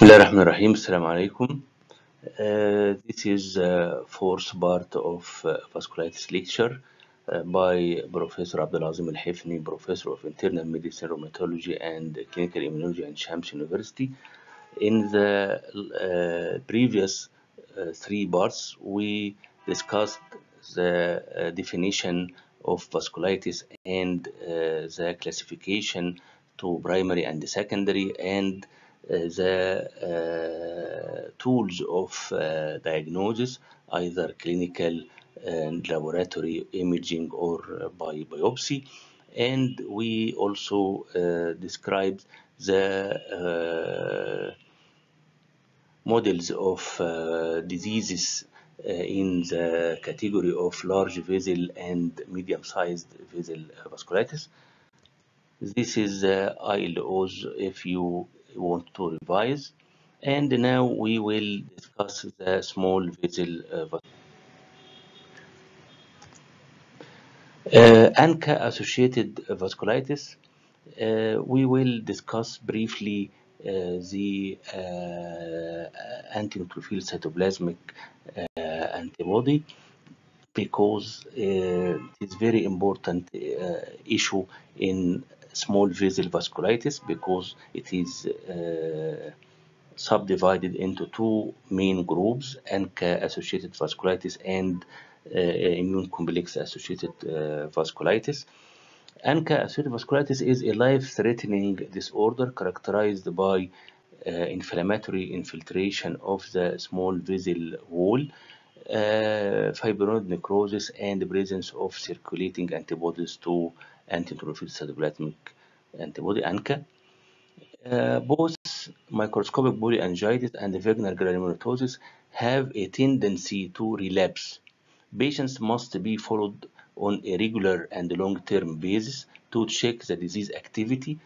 بسم الله الرحمن الرحيم السلام عليكم Uh, this is the fourth part of uh, vasculitis lecture uh, by Professor Abdulazim Al-Hifni, Professor of Internal Medicine, Rheumatology and Clinical Immunology at Shams University. In the uh, previous uh, three parts, we discussed the uh, definition of vasculitis and uh, the classification to primary and secondary and uh, the uh, tools of uh, diagnosis, either clinical and laboratory imaging or uh, by biopsy. And we also described the models of uh, diseases uh, in the category of large vessel and medium-sized vessel vasculitis. This is the ILOs if you want to revise. And now we will discuss the small vessel uh, uh, ANCA-associated vasculitis. Uh, we will discuss briefly uh, the uh, anti-neutrophil cytoplasmic uh, antibody because uh, it is very important uh, issue in small vessel vasculitis because it is uh, subdivided into two main groups ANCA associated vasculitis and uh, immune complex associated uh, vasculitis. ANCA associated vasculitis is a life-threatening disorder characterized by uh, inflammatory infiltration of the small vessel wall, uh, fibrinoid necrosis, and the presence of circulating antibodies to anti-neutrophil cytoplasmic antibody ANCA. Uh, both microscopic polyangiitis and vaginal granulomatosis have a tendency to relapse. Patients must be followed on a regular and long-term basis to check the disease activity,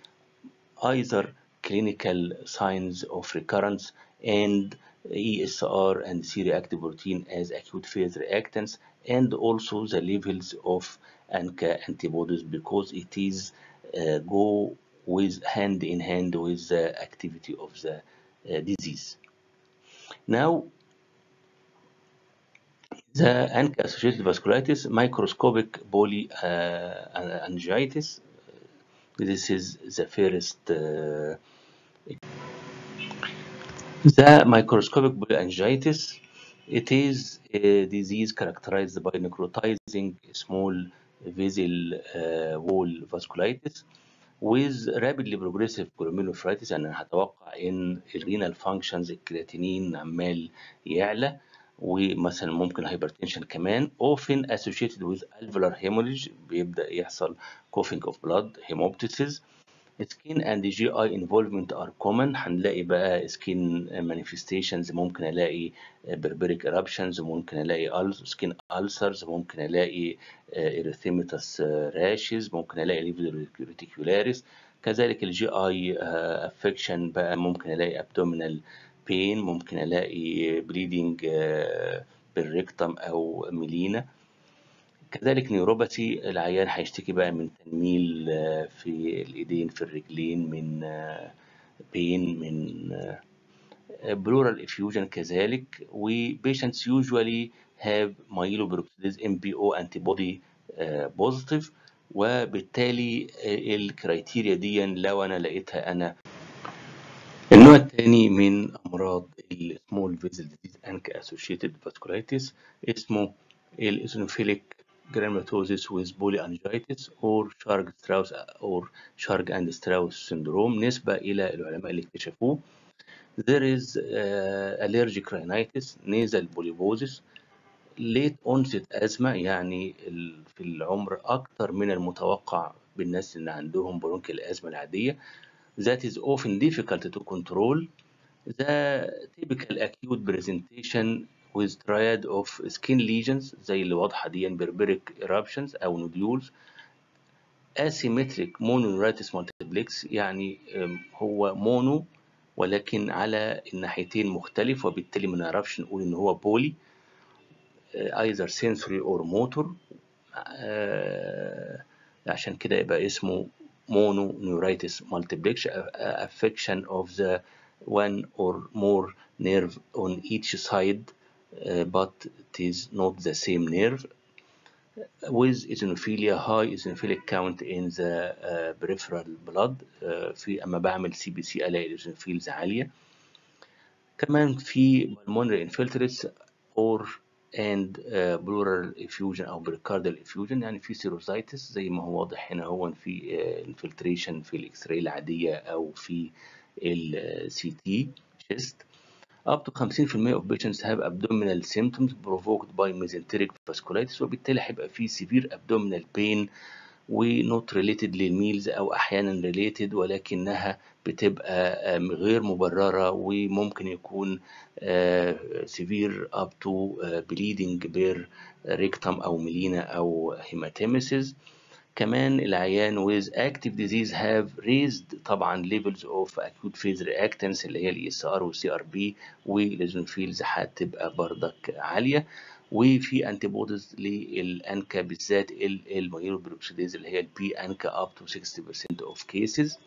either clinical signs of recurrence and ESR and C-reactive protein as acute phase reactants, and also the levels of ANCA antibodies because it is uh, go with hand in hand with the activity of the uh, disease. Now, the ANCA-associated vasculitis, microscopic polyangiitis, this is the first uh, the microscopic polyangiitis, it is a disease characterized by necrotizing small vessel uh, wall vasculitis with rapidly progressive glomerulonephritis يعني هتوقع ان الرينال فانكشنز الكرياتينين عمال يعلى ومثلا ممكن هايبرتنشن كمان often associated with alveolar hemorrhage بيبدأ يحصل coughing of blood hemoptysis skin and GI involvement are common هنلاقي بقى skin manifestations ممكن الاقي berberic eruptions ممكن الاقي skin ulcers ممكن الاقي erythematous rashes ممكن الاقي reticularis كذلك الجي اي affection بقى ممكن الاقي abdominal pain ممكن الاقي bleeding بالريكتم أو ميلينا كذلك نيوروباثي العيان هيشتكي بقى من تنميل في الإيدين في الرجلين من pain من pleural effusion كذلك. و patients usually have myeloperoxidase MPO antibody positive. وبالتالي ال criteria دي لو أنا لقيتها أنا النوع الثاني من أمراض ال small vessel disease ANCA associated vasculitis اسمه ال eosinophilic granulomatosis with polyangiitis or Churg-Strauss or Sharg and Strauss syndrome نسبة إلى العلماء اللي اكتشفوه. There is uh, allergic rhinitis, nasal polyposis, late onset asthma يعني في العمر أكثر من المتوقع بالناس اللي عندهم برونكيال الأزمة العادية. That is often difficult to control. The typical acute presentation with triad of skin lesions زي اللي واضحة دي berberic eruptions أو nodules asymmetric mononeuritis multiplex يعني هو مونو ولكن على الناحيتين مختلف وبالتالي ما نعرفش نقول إن هو بولي either sensory or motor عشان كده يبقى اسمه mononeuritis multiplex affection of the one or more nerve on each side uh, but it is not the same nerve with eosinophilia high eosinophilic count in the uh, peripheral blood uh, في اما بعمل سي بي سي الاقي الايزونوفيلز عاليه كمان في pulmonary infiltrates or and uh, pleural effusion أو pericardial effusion يعني في سيروزايتس زي ما هو واضح هنا هو في uh, infiltration في الاكس راي العاديه أو في السي تي chest up to 50% of patients have abdominal symptoms provoked by mesenteric vasculitis وبالتالي هيبقى في severe abdominal pain و not related لل meals أو أحيانا related ولكنها بتبقى غير مبررة وممكن يكون severe up to bleeding per rectum أو melena أو hematemesis كمان العيان with active disease have raised طبعا levels of acute phase reactants اللي هي ال ESR وال CRP وال eosinophils هتبقى بردك عالية. وفي antibodies لل ANCA بالذات ال myeloperoxidase اللي هي ال P-ANCA up to 60% of cases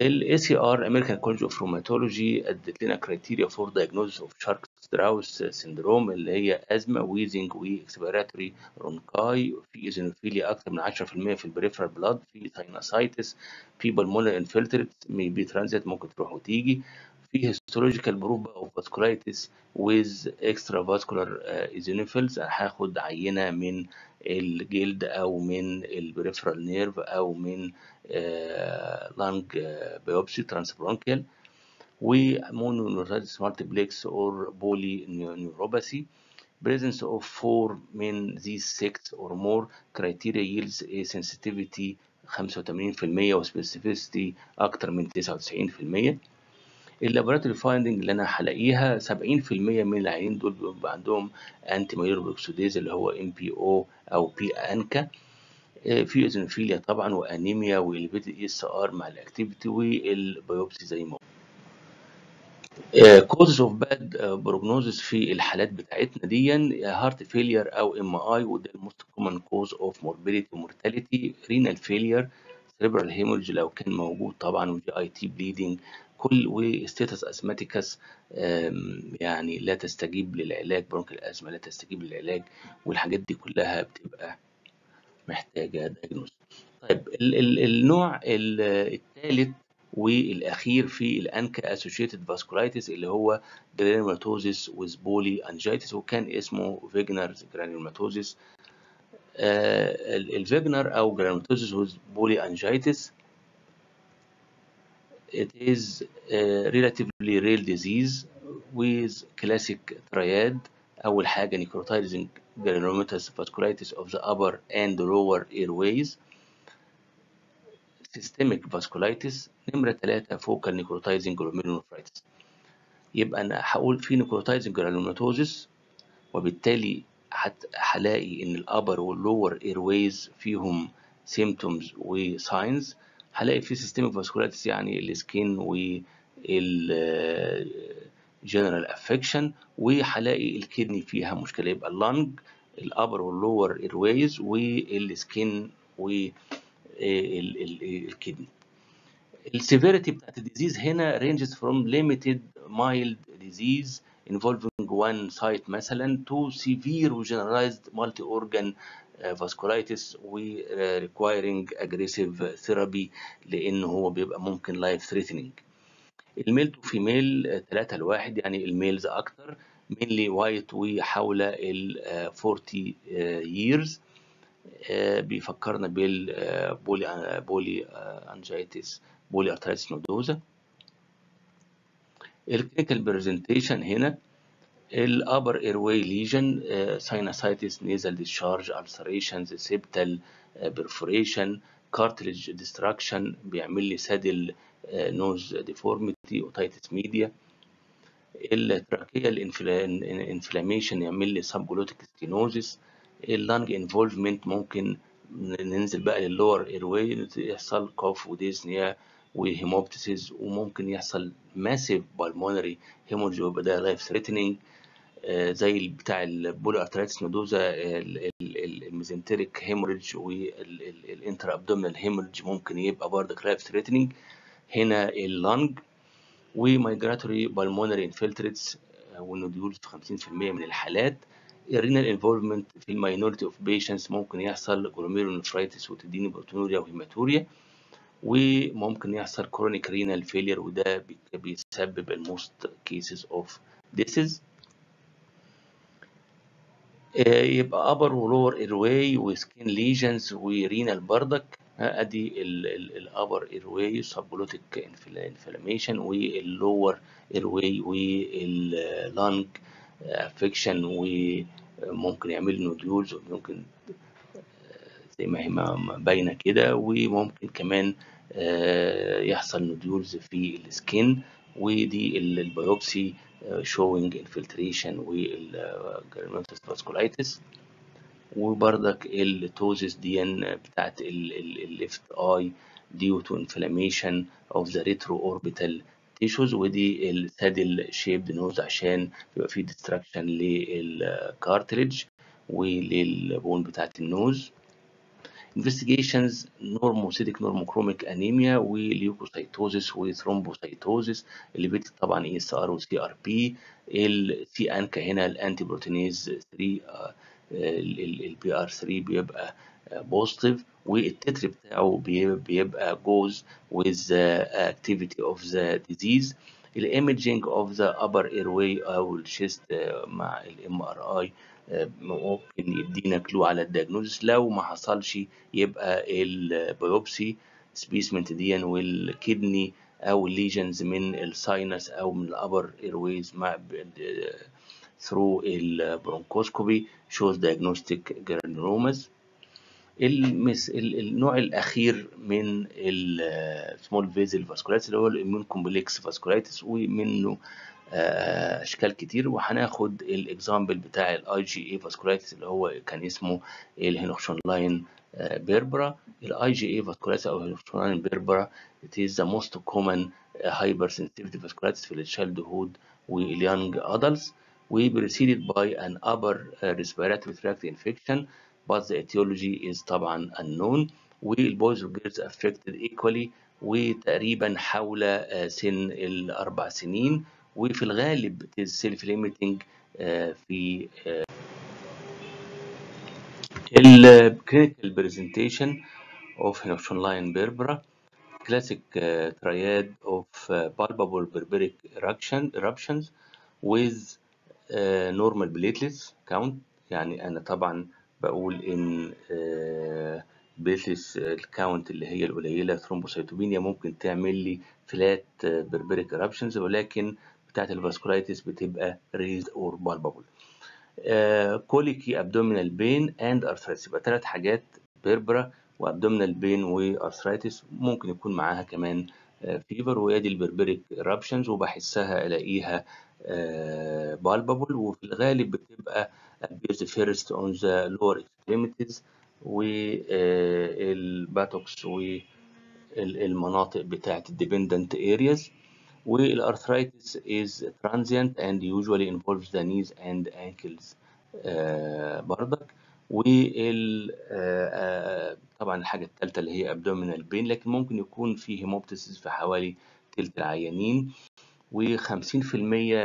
ال ACR American College of Rheumatology ادت لنا criteria for diagnosis of Churg-Strauss syndrome اللي هي asthma wheezing و expiratory rhonchi في eosinophilia أكثر من 10% في ال peripheral blood في sinusitis في pulmonary infiltrate maybe transient ممكن تروح وتيجي. في histological proof of vasculitis with extravascular eosinophils هاخد عينة من الجلد أو من ال peripheral nerve أو من lung biopsy transbronchial و mononeuritis multiplex or polyneuropathy presence of four من these six or more criteria yields a sensitivity 85% و specificity أكتر من 99% ال laboratory finding اللي أنا هلاقيها 70% من العيانين دول بيبقى عندهم anti-myeloperoxidase اللي هو MPO أو P-ANCA. في eosinophilia طبعا وأنيميا و elevated ESR مع ال activity وال biopsy زي ما causes of bad prognosis في الحالات بتاعتنا دي heart failure أو MI وده ال most common cause of morbidity و mortality renal failure cerebral hemorrhage لو كان موجود طبعا و GIT bleeding كل و status asthmaticus يعني لا تستجيب للعلاج bronchial asthma لا تستجيب للعلاج والحاجات دي كلها بتبقى محتاجة diagnose طيب ال ال النوع الثالث والأخير في ال ANCA associated vasculitis اللي هو granulomatosis with polyangiitis وكان اسمه Wegener's granulomatosis الفيجنر أو جرانيوماتوزيس ويز بولي انجيتس it is a relatively rare disease with classic triad أول حاجة necrotizing granulomatous vasculitis of the upper and lower airways systemic vasculitis نمرة ثلاثة focal necrotizing glomerulonephritis يبقى أنا هقول في necrotizing granulomatosis وبالتالي هلاقي إن ال upper وال lower airways فيهم symptoms وsigns هلاقي في systemic vasculitis يعني ال skin وال general affection وهلاقي ال kidney فيها مشكلة. يبقى اللنج الابر واللور ايرويز والسكين والكدني السيفيريتي بتاعت ال disease هنا ranges from limited mild disease involving one site مثلا to severe generalized multi organ vasculitis و requiring aggressive therapy لأن هو بيبقى ممكن life threatening. ال male to female 3 لواحد يعني ال males أكتر mainly white وحول ال 40 years. بيفكرنا بال poly poly angiitis polyarteritis nodosa ال clinical presentation هنا ال upper airway lesion sinusitis nasal discharge ulcerations septal perforation cartilage destruction بيعمل لي saddle nose deformity otitis media ال trachea ال inflammation يعمل لي subglottic stenosis ال lung involvement ممكن ننزل بقى لل lower airway يحصل cough و dyspnea و hemoptysis وممكن يحصل massive pulmonary hemorrhage ويبقى ده life threatening زي بتاع ال polyarteritis nodosa ال mesenteric hemorrhage وال intra-abdominal hemorrhage ممكن يبقى برضك life threatening هنا ال lung و migratory pulmonary infiltrates وال nodules في 50% من الحالات. ال renal involvement في ال minority of patients ممكن يحصل glomerulonephritis وتديني proteinuria و hematuria. وممكن يحصل chronic renal failure وده بي- بيسبب ال most causes of deaths يبقى upper و lower airway و skin lesions و renal بردك ادي ال upper airway subglottic inflammation وال lower ايرواي واللانج افكشن وممكن يعمل نوديولز وممكن زي ما هي باينة كده. وممكن كمان آه، يحصل نوديولز في السكين ودي ال- البيوبسي شوينج انفلتريشن والجرانوتس فاسكولايتس وبرضك التوزس دي بتاعت الليفت اي due to inflammation of the retroorbital tissues. ودي ال saddle shaped nose عشان بيبقى فيه destruction لل cartilage ولل bone بتاعت ال nose. Investigations normocytic normochromic anemia و leukocytosis و thrombocytosis elevated طبعا ESR و CRP ال c-ANCA هنا ال anti-proteinase 3 ال PR3 بيبقى positive وال titer بتاعه بي- بيبقى with the activity of the disease. ال imaging of the upper airway أو ال chest مع ال MRI ممكن يدينا clue على ال diagnosis لو ما حصلش يبقى ال biopsy specimen دي وال kidney أو ال lesions من ال sinus أو من ال upper airways مع through ال bronchoscopy shows diagnostic granulomas. المس... ال- النوع الأخير من ال small vessel vasculitis اللي هو ال immune complex vasculitis ومنه أشكال كتير وهناخد ال example بتاع ال IgA vasculitis اللي هو كان اسمه ال Henoch-Schönlein purpura. ال IgA vasculitis أو ال Henoch-Schönlein purpura it is the most common uh, hypersensitivity vasculitis في ال childhood وال young adults. We preceded by an upper uh, respiratory tract infection but the etiology is طبعا unknown. وال boys وال girls affected equally وتقريبا حول آه، سن الأربع سنين. وفي الغالب limiting آه، في ال clinical presentation of Henoch-Schönlein purpura uh, of uh, palpable purpuric eruption, eruptions uh, normal platelets count يعني أنا طبعا بقول uh, platelets ال count اللي هي القليلة thrombocytopenia ممكن تعمل لي flat purpuric eruptions ولكن بتاعت ال vasculitis بتبقى raised or palpable. colicky abdominal pain and arthritis يبقى ثلاث حاجات purpura و abdominal pain و arthritis ممكن يكون معاها كمان fever وهي دي ال purpuric eruptions وبحسها ألاقيها palpable وفي الغالب بتبقى appears first on the lower extremities وال buttocks والمناطق بتاعت ال dependent areas. وال arthritis transient and usually involves the knees and ankles. آه، برضك وال آه، آه، طبعا الحاجة الثالثة اللي هي abdominal pain لكن ممكن يكون في هيموبتسيس في حوالي تلت العيانين. و50%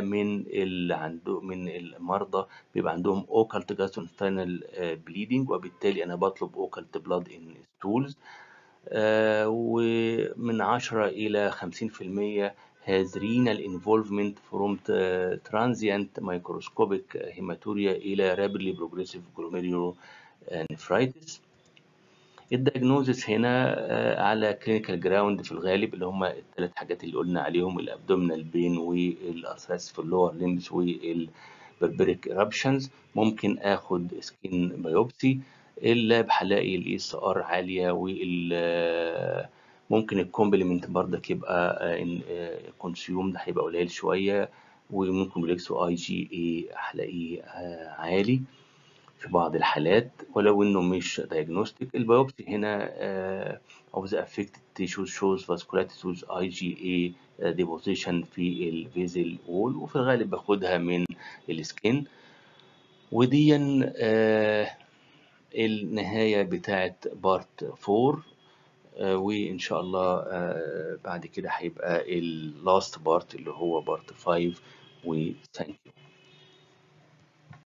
من اللي عنده من المرضى بيبقى عندهم occult gastrointestinal bleeding وبالتالي أنا بطلب blood in stools. آه، ومن 10 إلى 50% has renal involvement from transient microscopic hematuria إلى rapidly progressive glomerulonephritis. ال diagnosis هنا آه، على clinical ground في الغالب اللي هم الثلاث حاجات اللي قلنا عليهم ال abdominal pain وال arthritis في ال lower limbs وال purpuric eruptions ممكن آخد skin biopsy ال lab هلاقي ال ESR عالية وال ممكن ال complement برضك يبقى consumed ده هيبقى قليل شوية وممكن بليكسو آي جي اي هلاقيه آه، عالي في بعض الحالات ولو إنه مش diagnostic. ال biopsy هنا آه، of the affected tissues shows vasculitis with IgA آه، deposition في ال vessel wall وفي الغالب باخدها من ال skin ودي آه، النهاية بتاعت part 4 آه، وإن شاء الله آه، بعد كده هيبقى ال last part اللي هو part 5 و thank you